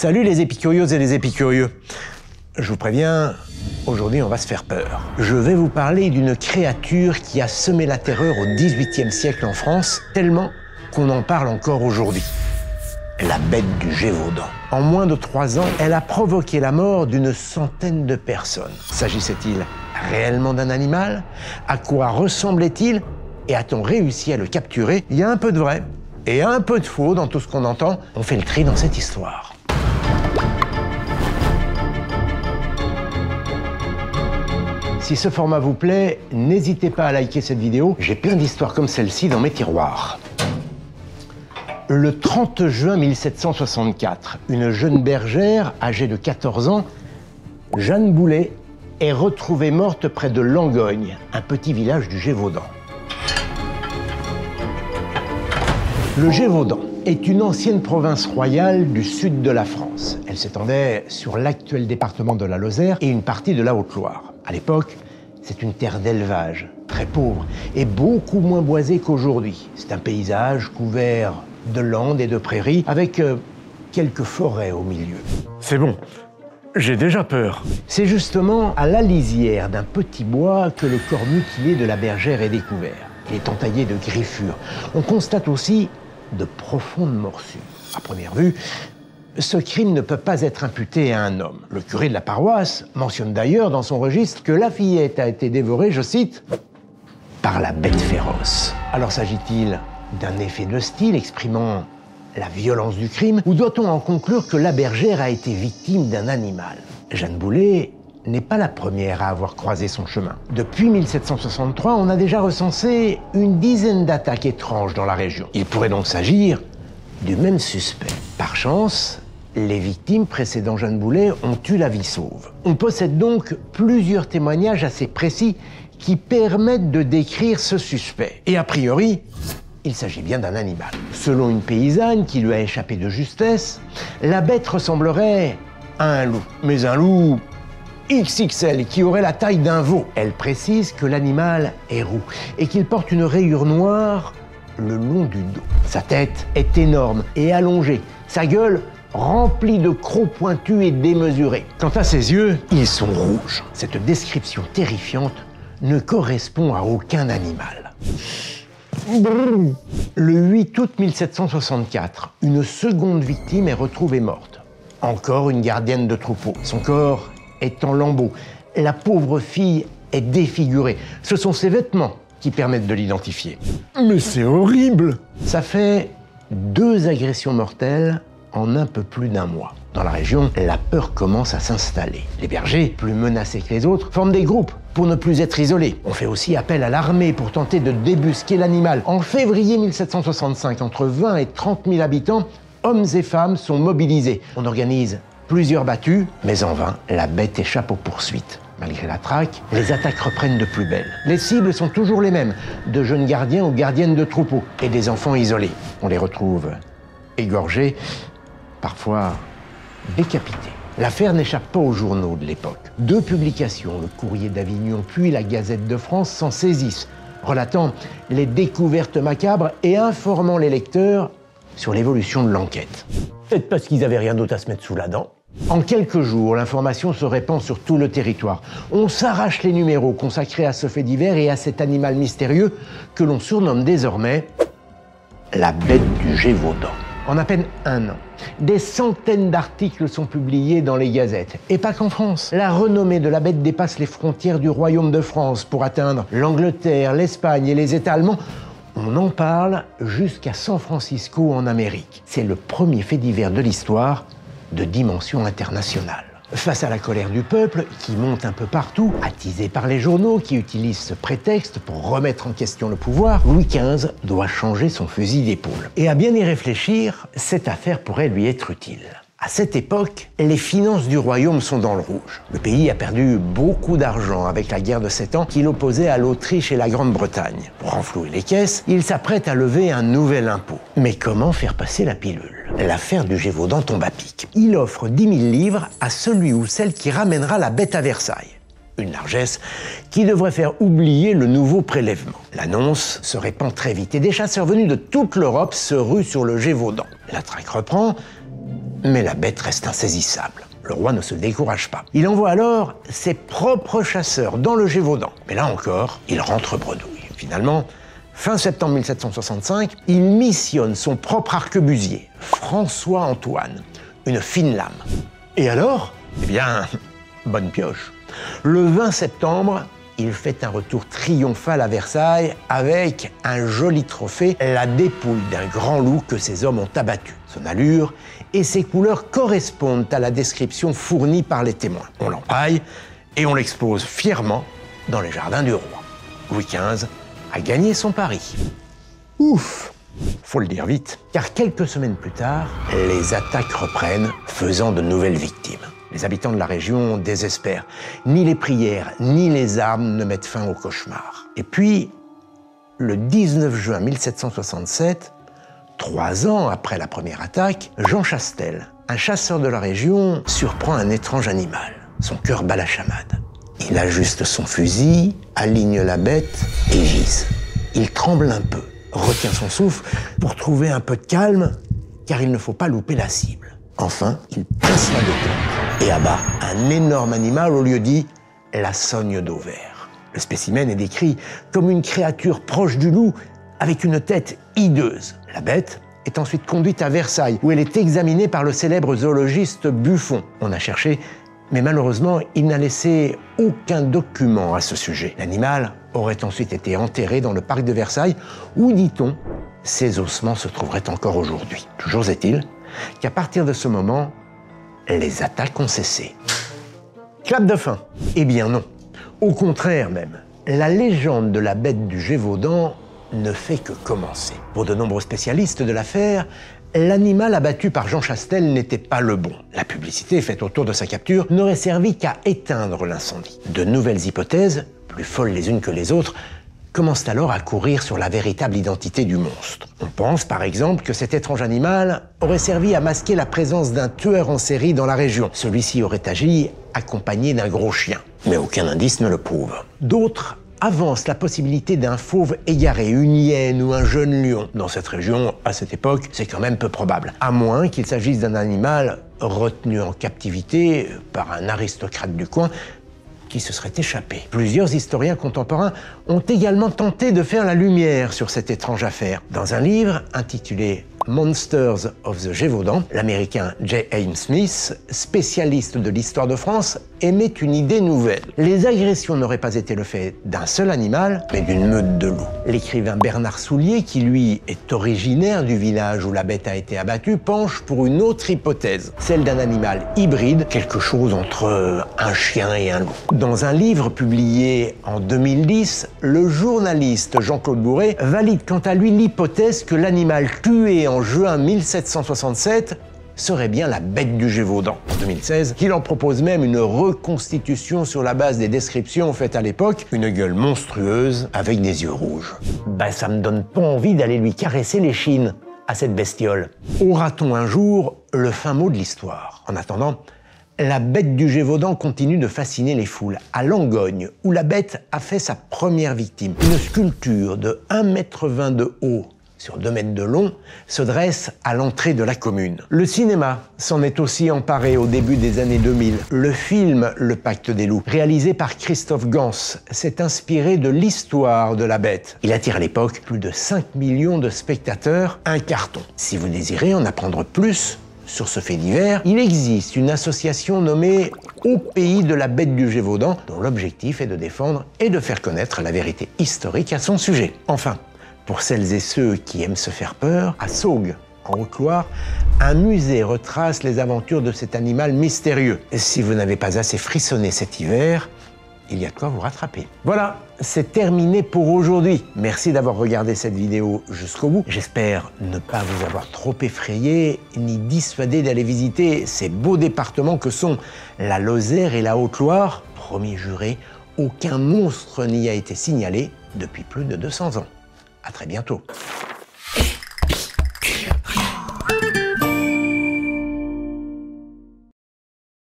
Salut les épicurieuses et les épicurieux. Je vous préviens, aujourd'hui on va se faire peur. Je vais vous parler d'une créature qui a semé la terreur au XVIIIe siècle en France, tellement qu'on en parle encore aujourd'hui. La bête du Gévaudan. En moins de trois ans, elle a provoqué la mort d'une centaine de personnes. S'agissait-il réellement d'un animal? À quoi ressemblait-il? Et a-t-on réussi à le capturer? Il y a un peu de vrai et un peu de faux dans tout ce qu'on entend. On fait le tri dans cette histoire. Si ce format vous plaît, n'hésitez pas à liker cette vidéo. J'ai plein d'histoires comme celle-ci dans mes tiroirs. Le 30 juin 1764, une jeune bergère âgée de 14 ans, Jeanne Boulet, est retrouvée morte près de Langogne, un petit village du Gévaudan. Le Gévaudan est une ancienne province royale du sud de la France. Elle s'étendait sur l'actuel département de la Lozère et une partie de la Haute-Loire. À l'époque, c'est une terre d'élevage, très pauvre et beaucoup moins boisée qu'aujourd'hui. C'est un paysage couvert de landes et de prairies avec euh, quelques forêts au milieu. C'est bon, j'ai déjà peur. C'est justement à la lisière d'un petit bois que le corps mutilé de la bergère est découvert. Il est entaillé de griffures. On constate aussi de profondes morsures. À première vue, ce crime ne peut pas être imputé à un homme. Le curé de la paroisse mentionne d'ailleurs dans son registre que la fillette a été dévorée, je cite, par la bête féroce. Alors s'agit-il d'un effet de style exprimant la violence du crime ou doit-on en conclure que la bergère a été victime d'un animal? Jeanne Boulet n'est pas la première à avoir croisé son chemin. Depuis 1763, on a déjà recensé une dizaine d'attaques étranges dans la région. Il pourrait donc s'agir du même suspect. Par chance, les victimes précédant Jeanne Boulet ont eu la vie sauve. On possède donc plusieurs témoignages assez précis qui permettent de décrire ce suspect. Et a priori, il s'agit bien d'un animal. Selon une paysanne qui lui a échappé de justesse, la bête ressemblerait à un loup. Mais un loup XXL qui aurait la taille d'un veau. Elle précise que l'animal est roux et qu'il porte une rayure noire le long du dos. Sa tête est énorme et allongée. Sa gueule remplie de crocs pointus et démesurés. Quant à ses yeux, ils sont rouges. Cette description terrifiante ne correspond à aucun animal. Le 8 août 1764, une seconde victime est retrouvée morte. Encore une gardienne de troupeau. Son corps est en lambeaux. La pauvre fille est défigurée. Ce sont ses vêtements qui permettent de l'identifier. Mais c'est horrible Ça fait deux agressions mortelles en un peu plus d'un mois. Dans la région, la peur commence à s'installer. Les bergers, plus menacés que les autres, forment des groupes pour ne plus être isolés. On fait aussi appel à l'armée pour tenter de débusquer l'animal. En février 1765, entre 20 et 30 000 habitants, hommes et femmes sont mobilisés. On organise plusieurs battues, mais en vain, la bête échappe aux poursuites. Malgré la traque, les attaques reprennent de plus belle. Les cibles sont toujours les mêmes, de jeunes gardiens ou gardiennes de troupeaux et des enfants isolés. On les retrouve égorgés, parfois décapités. L'affaire n'échappe pas aux journaux de l'époque. Deux publications, le Courrier d'Avignon puis la Gazette de France, s'en saisissent, relatant les découvertes macabres et informant les lecteurs sur l'évolution de l'enquête. Peut-être parce qu'ils n'avaient rien d'autre à se mettre sous la dent. En quelques jours, l'information se répand sur tout le territoire. On s'arrache les numéros consacrés à ce fait divers et à cet animal mystérieux que l'on surnomme désormais la bête du Gévaudan. En à peine un an, des centaines d'articles sont publiés dans les gazettes. Et pas qu'en France. La renommée de la bête dépasse les frontières du royaume de France pour atteindre l'Angleterre, l'Espagne et les États allemands. On en parle jusqu'à San Francisco en Amérique. C'est le premier fait divers de l'histoire de dimension internationale. Face à la colère du peuple, qui monte un peu partout, attisé par les journaux qui utilisent ce prétexte pour remettre en question le pouvoir, Louis XV doit changer son fusil d'épaule. Et à bien y réfléchir, cette affaire pourrait lui être utile. À cette époque, les finances du royaume sont dans le rouge. Le pays a perdu beaucoup d'argent avec la guerre de Sept Ans qui l'opposait à l'Autriche et la Grande-Bretagne. Pour renflouer les caisses, il s'apprête à lever un nouvel impôt. Mais comment faire passer la pilule? L'affaire du Gévaudan tombe à pic. Il offre 10 000 livres à celui ou celle qui ramènera la bête à Versailles une largesse qui devrait faire oublier le nouveau prélèvement. L'annonce se répand très vite et des chasseurs venus de toute l'Europe se ruent sur le Gévaudan. La traque reprend, Mais la bête reste insaisissable. Le roi ne se décourage pas. Il envoie alors ses propres chasseurs dans le Gévaudan. Mais là encore, il rentre bredouille. Finalement, fin septembre 1765, il missionne son propre arquebusier, François Antoine, une fine lame. Et alors? Eh bien, bonne pioche. Le 20 septembre, il fait un retour triomphal à Versailles avec un joli trophée, la dépouille d'un grand loup que ses hommes ont abattu. Son allure et ses couleurs correspondent à la description fournie par les témoins. On l'empaille et on l'expose fièrement dans les jardins du roi. Louis XV a gagné son pari. Ouf Faut le dire vite, car quelques semaines plus tard, les attaques reprennent, faisant de nouvelles victimes. Les habitants de la région désespèrent. Ni les prières, ni les armes ne mettent fin au cauchemar. Et puis, le 19 juin 1767, trois ans après la première attaque, Jean Chastel, un chasseur de la région, surprend un étrange animal. Son cœur bat la chamade. Il ajuste son fusil, aligne la bête et vise. Il tremble un peu, retient son souffle pour trouver un peu de calme, car il ne faut pas louper la cible. Enfin, il passe la détente et abat un énorme animal au lieu dit la sogne d'Auvert. Le spécimen est décrit comme une créature proche du loup avec une tête hideuse. La bête est ensuite conduite à Versailles où elle est examinée par le célèbre zoologiste Buffon. On a cherché, mais malheureusement, il n'a laissé aucun document à ce sujet. L'animal aurait ensuite été enterré dans le parc de Versailles où, dit-on, ses ossements se trouveraient encore aujourd'hui. Toujours est-il qu'à partir de ce moment, les attaques ont cessé. Clap de fin Eh bien non. Au contraire même, la légende de la bête du Gévaudan ne fait que commencer. Pour de nombreux spécialistes de l'affaire, l'animal abattu par Jean Chastel n'était pas le bon. La publicité faite autour de sa capture n'aurait servi qu'à éteindre l'incendie. De nouvelles hypothèses, plus folles les unes que les autres, commencent alors à courir sur la véritable identité du monstre. On pense par exemple que cet étrange animal aurait servi à masquer la présence d'un tueur en série dans la région. Celui-ci aurait agi accompagné d'un gros chien. Mais aucun indice ne le prouve. D'autres avancent la possibilité d'un fauve égaré, une hyène ou un jeune lion. Dans cette région, à cette époque, c'est quand même peu probable. À moins qu'il s'agisse d'un animal retenu en captivité par un aristocrate du coin qui se serait échappé. Plusieurs historiens contemporains ont également tenté de faire la lumière sur cette étrange affaire. Dans un livre intitulé Monsters of the Gévaudan, l'américain J. Ames Smith, spécialiste de l'histoire de France, émet une idée nouvelle. Les agressions n'auraient pas été le fait d'un seul animal, mais d'une meute de loups. L'écrivain Bernard Soulier, qui lui est originaire du village où la bête a été abattue, penche pour une autre hypothèse, celle d'un animal hybride, quelque chose entre un chien et un loup. Dans un livre publié en 2010, le journaliste Jean-Claude Bourret valide quant à lui l'hypothèse que l'animal tué en juin 1767 serait bien la bête du Gévaudan. En 2016, il en propose même une reconstitution sur la base des descriptions faites à l'époque, une gueule monstrueuse avec des yeux rouges. Bah ça me donne pas envie d'aller lui caresser les chines à cette bestiole. Aura-t-on un jour le fin mot de l'histoire? En attendant, la bête du Gévaudan continue de fasciner les foules. À Langogne, où la bête a fait sa première victime, une sculpture de 1,20 m de haut sur 2 mètres de long, se dresse à l'entrée de la commune. Le cinéma s'en est aussi emparé au début des années 2000. Le film Le Pacte des loups, réalisé par Christophe Gans, s'est inspiré de l'histoire de la bête. Il attire à l'époque plus de 5 millions de spectateurs, un carton. Si vous désirez en apprendre plus, sur ce fait divers, il existe une association nommée Au pays de la bête du Gévaudan, dont l'objectif est de défendre et de faire connaître la vérité historique à son sujet. Enfin, pour celles et ceux qui aiment se faire peur, à Saugues, en Haute-Loire, un musée retrace les aventures de cet animal mystérieux. Et si vous n'avez pas assez frissonné cet hiver, il y a de quoi vous rattraper. Voilà, c'est terminé pour aujourd'hui. Merci d'avoir regardé cette vidéo jusqu'au bout. J'espère ne pas vous avoir trop effrayé ni dissuadé d'aller visiter ces beaux départements que sont la Lozère et la Haute-Loire. Promis juré, aucun monstre n'y a été signalé depuis plus de 200 ans. À très bientôt.